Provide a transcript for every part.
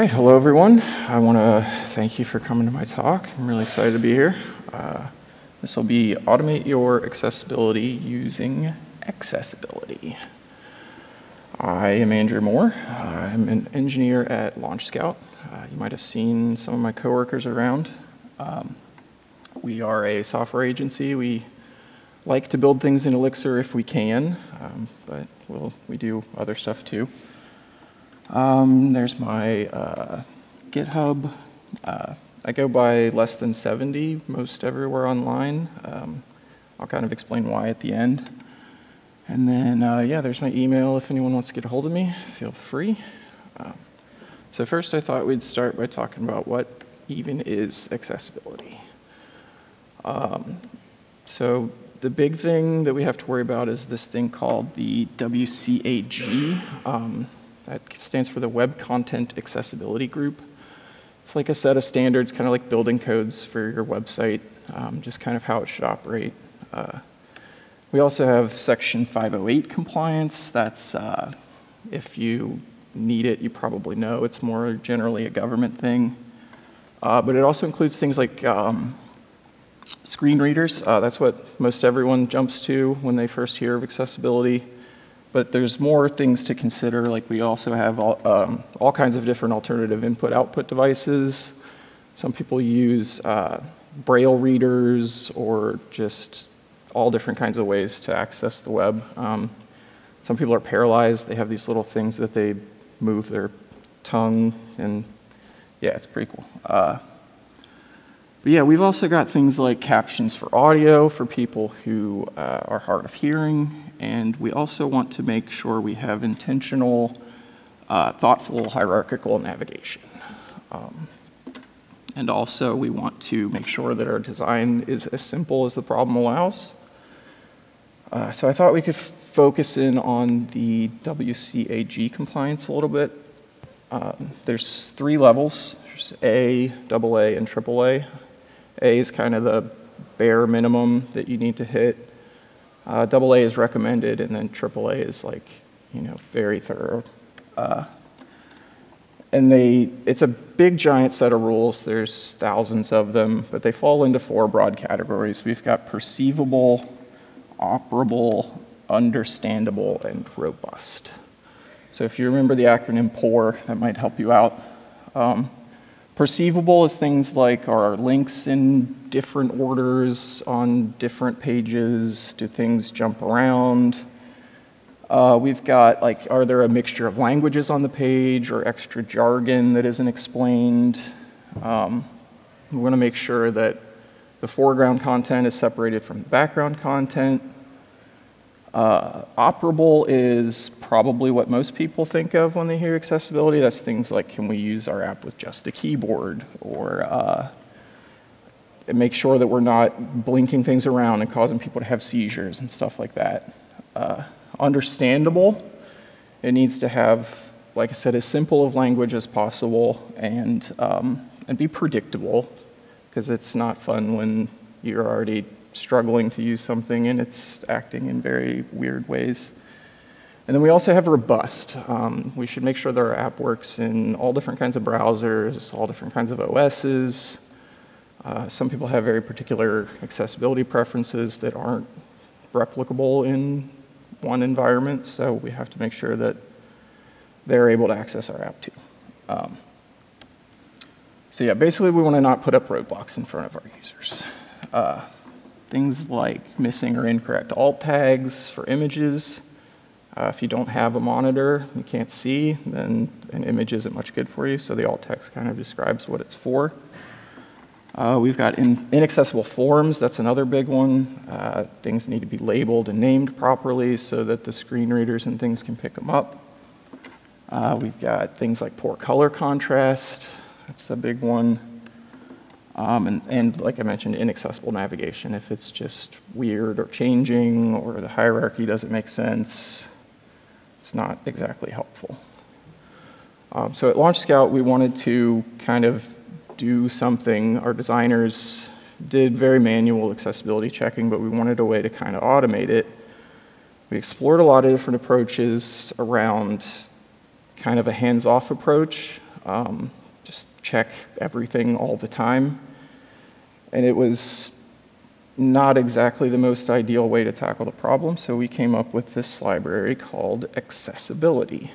right, hello everyone. I want to thank you for coming to my talk. I'm really excited to be here. Uh, this will be automate your accessibility using Excessibility. I am Andrew Moore. I'm an engineer at Launch Scout. Uh, you might have seen some of my coworkers around. Um, we are a software agency. We like to build things in Elixir if we can, um, but we'll, we do other stuff too. Um, there's my uh, GitHub. Uh, I go by less than 70 most everywhere online. Um, I'll kind of explain why at the end. And then, uh, yeah, there's my email if anyone wants to get a hold of me, feel free. Um, so first I thought we'd start by talking about what even is accessibility. Um, so the big thing that we have to worry about is this thing called the WCAG. That stands for the Web Content Accessibility Group. It's like a set of standards, kind of like building codes for your website, um, just kind of how it should operate. Uh, we also have Section 508 compliance. That's uh, if you need it, you probably know. It's more generally a government thing. Uh, but it also includes things like um, screen readers. Uh, that's what most everyone jumps to when they first hear of accessibility. But there's more things to consider, like we also have all, um, all kinds of different alternative input-output devices. Some people use uh, braille readers or just all different kinds of ways to access the web. Um, some people are paralyzed. They have these little things that they move their tongue, and yeah, it's pretty cool. Uh, but yeah, we've also got things like captions for audio for people who uh, are hard of hearing and we also want to make sure we have intentional, uh, thoughtful hierarchical navigation. Um, and also we want to make sure that our design is as simple as the problem allows. Uh, so I thought we could focus in on the WCAG compliance a little bit. Um, there's three levels. There's A, AA, and AAA. A is kind of the bare minimum that you need to hit. Uh, double A is recommended, and then triple A is like, you know, very thorough. Uh, and they, it's a big giant set of rules. There's thousands of them, but they fall into four broad categories. We've got perceivable, operable, understandable, and robust. So if you remember the acronym POR, that might help you out. Um, Perceivable is things like are our links in different orders on different pages? Do things jump around? Uh, we've got like, are there a mixture of languages on the page or extra jargon that isn't explained? Um, we want to make sure that the foreground content is separated from the background content. Uh, operable is probably what most people think of when they hear accessibility. That's things like can we use our app with just a keyboard or uh, make sure that we're not blinking things around and causing people to have seizures and stuff like that. Uh, understandable, it needs to have, like I said, as simple of language as possible and, um, and be predictable because it's not fun when you're already struggling to use something and it's acting in very weird ways. And then we also have robust. Um, we should make sure that our app works in all different kinds of browsers, all different kinds of OSs. Uh, some people have very particular accessibility preferences that aren't replicable in one environment, so we have to make sure that they're able to access our app too. Um, so yeah, basically we want to not put up roadblocks in front of our users. Uh, Things like missing or incorrect alt tags for images. Uh, if you don't have a monitor, you can't see, then an image isn't much good for you, so the alt text kind of describes what it's for. Uh, we've got in, inaccessible forms, that's another big one. Uh, things need to be labeled and named properly so that the screen readers and things can pick them up. Uh, we've got things like poor color contrast, that's a big one. Um, and, and, like I mentioned, inaccessible navigation. If it's just weird or changing or the hierarchy doesn't make sense, it's not exactly helpful. Um, so at Launch Scout, we wanted to kind of do something. Our designers did very manual accessibility checking, but we wanted a way to kind of automate it. We explored a lot of different approaches around kind of a hands-off approach um, check everything all the time. And it was not exactly the most ideal way to tackle the problem, so we came up with this library called Excessibility.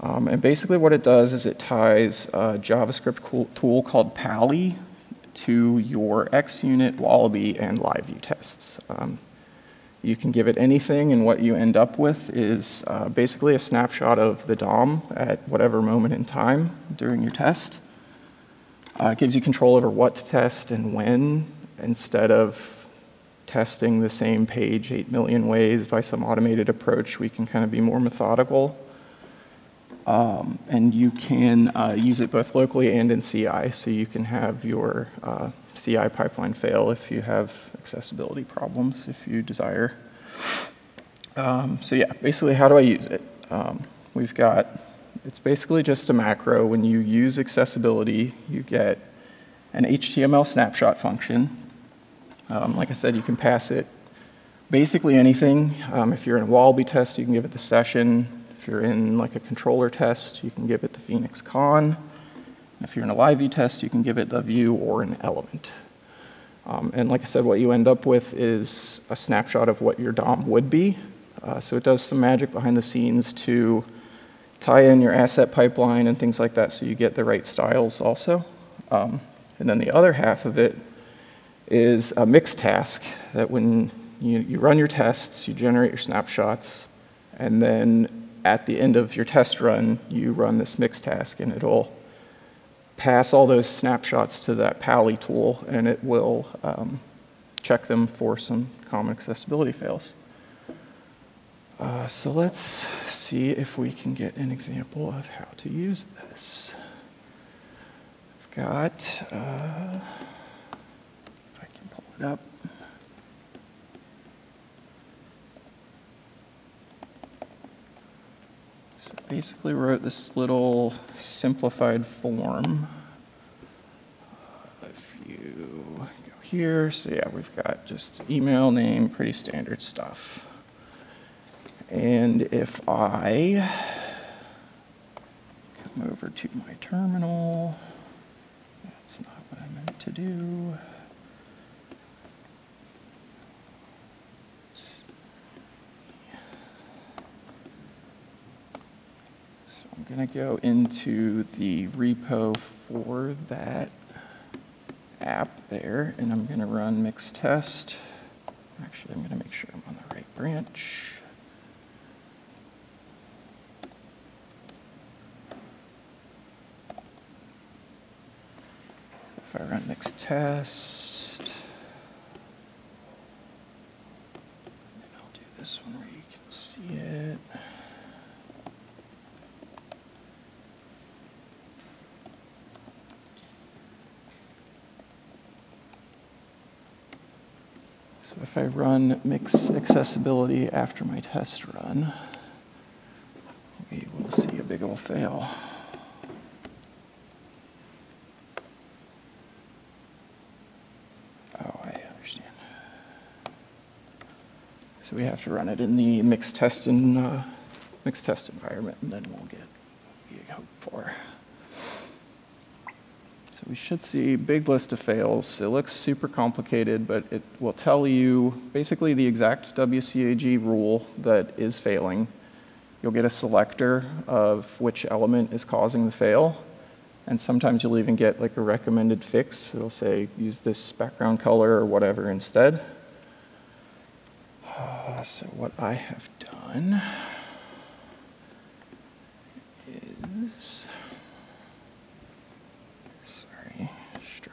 Um, and basically what it does is it ties a JavaScript tool called Pa11y to your ExUnit, Wallaby, and LiveView tests. Um, you can give it anything, and what you end up with is uh, basically a snapshot of the DOM at whatever moment in time during your test. Uh, it gives you control over what to test and when, instead of testing the same page 8 million ways by some automated approach, we can kind of be more methodical. Um, and you can uh, use it both locally and in CI, so you can have your uh, CI pipeline fail if you have Excessibility problems, if you desire. Um, so yeah, basically how do I use it? Um, we've got, it's basically just a macro. When you use accessibility, you get an HTML snapshot function. Um, like I said, you can pass it basically anything. Um, if you're in a Wallaby test, you can give it the session. If you're in like a controller test, you can give it the Phoenix Conn. If you're in a live view test, you can give it a view or an element. Um, and like I said, what you end up with is a snapshot of what your DOM would be. Uh, so it does some magic behind the scenes to tie in your asset pipeline and things like that so you get the right styles also. Um, and then the other half of it is a mix task that when you, you run your tests, you generate your snapshots, and then at the end of your test run, you run this mix task and it'll pass all those snapshots to that Pa11y tool and it will um, check them for some common accessibility fails. Uh, so let's see if we can get an example of how to use this. I've got, uh, if I can pull it up. Basically wrote this little simplified form. Uh, if you go here, so yeah, we've got just email, name, pretty standard stuff. And if I come over to my terminal, that's not what I meant to do. I'm going to go into the repo for that app there, and I'm going to run mix test. Actually, I'm going to make sure I'm on the right branch. If I run mix test, and I'll do this one where you can see it. So if I run mix excessibility after my test run, we will see a big old fail. Oh, I understand. So we have to run it in the mix test in, uh, mix test environment, and then we'll get what we hope for we should see big list of fails. It looks super complicated, but it will tell you basically the exact WCAG rule that is failing. You'll get a selector of which element is causing the fail. And sometimes you'll even get like a recommended fix. It'll say use this background color or whatever instead. Uh, so what I have done is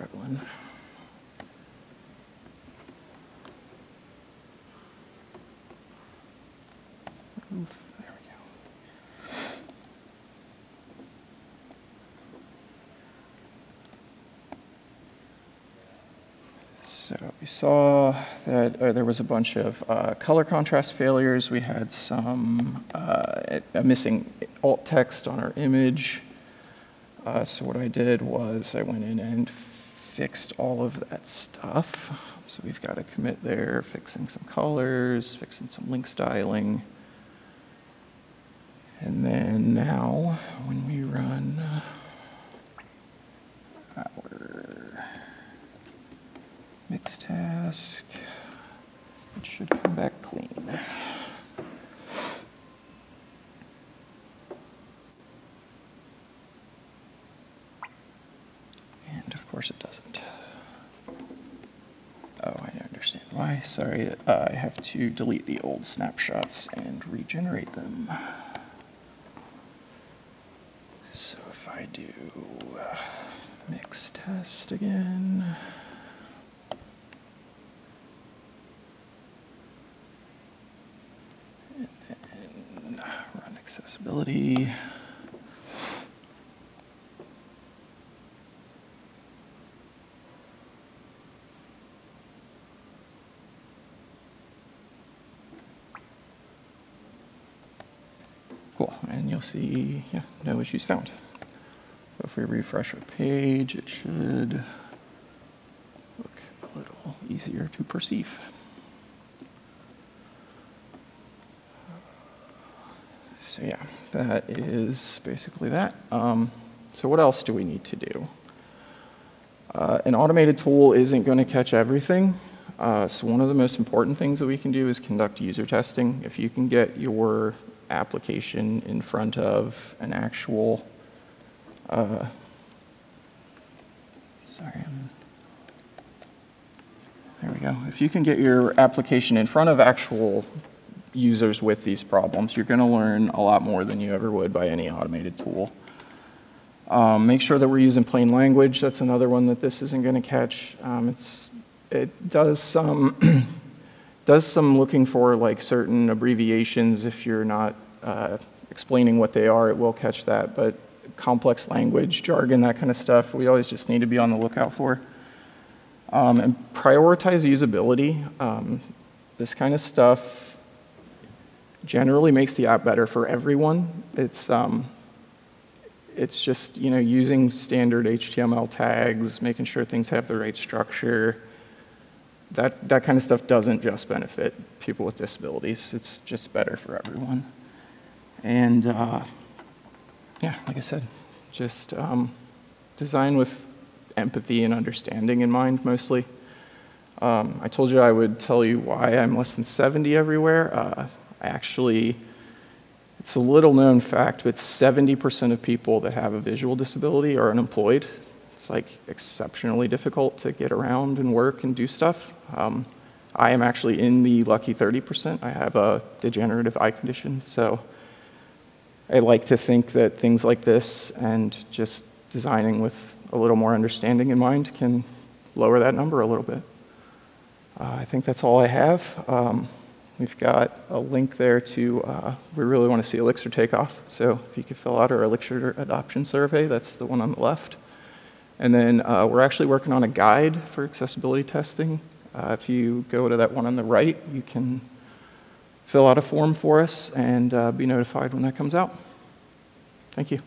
struggling. So we saw that uh, there was a bunch of uh, color contrast failures. We had some uh, a missing alt text on our image. Uh, so what I did was I went in and fixed all of that stuff. So we've got a commit there, fixing some colors, fixing some link styling. And then now, when we run uh, our mix task, it should come back clean. And of course it doesn't. Oh, I understand why. Sorry, uh, I have to delete the old snapshots and regenerate them. I do mix test again. And then run excessibility. Cool, and you'll see, yeah, no issues found. If we refresh our page, it should look a little easier to perceive. So yeah, that is basically that. Um, so what else do we need to do? Uh, an automated tool isn't going to catch everything. Uh, so one of the most important things that we can do is conduct user testing. If you can get your application in front of an actual, uh, sorry, there we go. If you can get your application in front of actual users with these problems, you're going to learn a lot more than you ever would by any automated tool. Um, make sure that we're using plain language. That's another one that this isn't going to catch. Um, it's, it does some, does some looking for like certain abbreviations. If you're not uh, explaining what they are, it will catch that. But complex language, jargon, that kind of stuff, we always just need to be on the lookout for. Um, and prioritize usability. Um, this kind of stuff generally makes the app better for everyone. It's, um, it's just you know using standard HTML tags, making sure things have the right structure. That that kind of stuff doesn't just benefit people with disabilities. It's just better for everyone. And uh, yeah, like I said, just um, design with empathy and understanding in mind mostly. Um, I told you I would tell you why I'm less than 70 everywhere. Uh, I actually it's a little known fact, but 70% of people that have a visual disability are unemployed. It's like exceptionally difficult to get around and work and do stuff. Um, I am actually in the lucky 30%. I have a degenerative eye condition, so I like to think that things like this and just designing with a little more understanding in mind can lower that number a little bit. Uh, I think that's all I have. Um, We've got a link there to, uh, we really want to see Elixir take off. So if you could fill out our Elixir adoption survey, that's the one on the left. And then uh, we're actually working on a guide for accessibility testing. Uh, if you go to that one on the right, you can fill out a form for us and uh, be notified when that comes out. Thank you.